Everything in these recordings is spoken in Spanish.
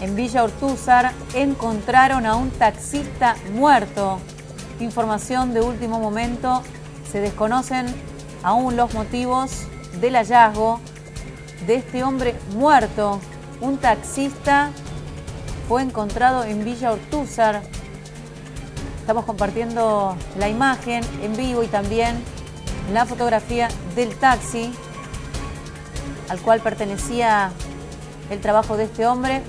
En Villa Ortúzar encontraron a un taxista muerto. Información de último momento. Se desconocen aún los motivos del hallazgo de este hombre muerto. Un taxista fue encontrado en Villa Ortúzar. Estamos compartiendo la imagen en vivo y también la fotografía del taxi al cual pertenecía el trabajo de este hombre.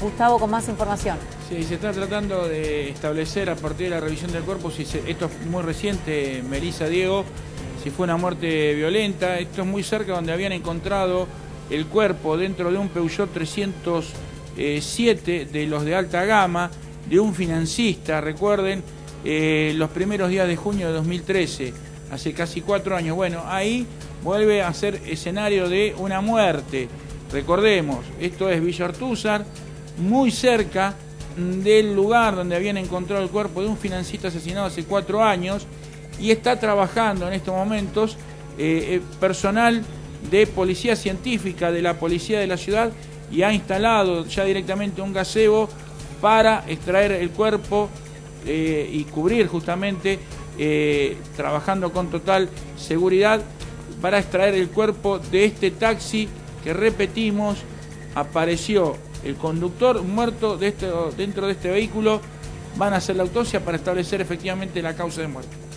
Gustavo, con más información. Sí, se está tratando de establecer a partir de la revisión del cuerpo, si esto es muy reciente, Melissa Diego, si fue una muerte violenta. Esto es muy cerca donde habían encontrado el cuerpo dentro de un Peugeot 307 de los de alta gama, de un financista, recuerden, eh, los primeros días de junio de 2013, hace casi cuatro años. Bueno, ahí vuelve a ser escenario de una muerte. Recordemos, esto es Villa Artúzar, muy cerca del lugar donde habían encontrado el cuerpo de un financista asesinado hace cuatro años y está trabajando en estos momentos eh, eh, personal de policía científica de la policía de la ciudad y ha instalado ya directamente un gazebo para extraer el cuerpo eh, y cubrir justamente, trabajando con total seguridad, para extraer el cuerpo de este taxi que repetimos, apareció el conductor muerto de dentro de este vehículo. Van a hacer la autopsia para establecer efectivamente la causa de muerte.